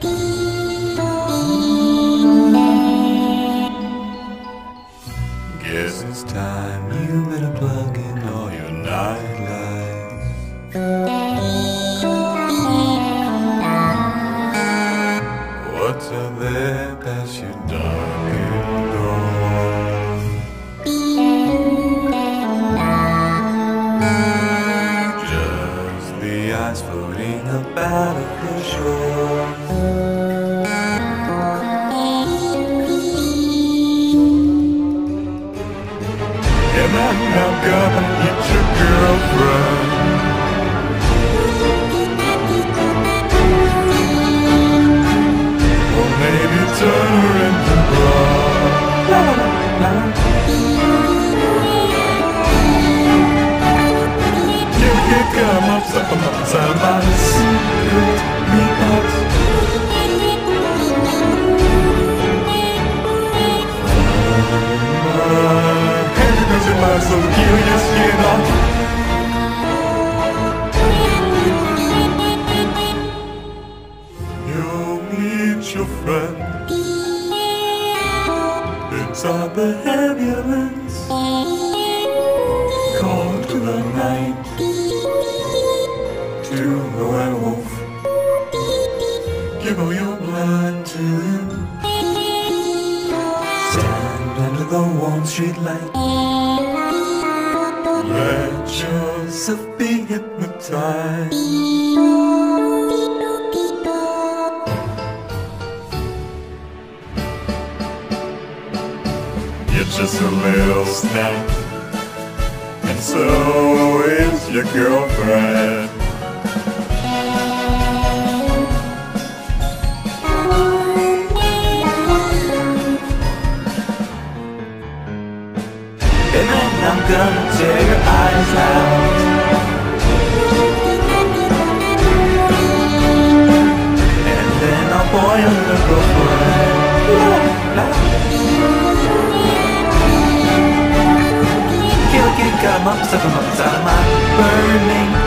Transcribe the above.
Guess it's time you better plug in all your nightlights. What's up there past your dark the ice floating up out of the shore. And then I'm gonna get your girlfriend. Inside my secret doesn't matter, so peel your. You'll meet your friend inside the. Call to the werewolf. Give all your blood to him. Stand under the warm street light. Let yourself be hypnotized. You're just a little snack. And so is your girlfriend. I'm gonna tear your eyes out. And then I'll boil your girlfriend. Kill, kick, come up, suck inside my burning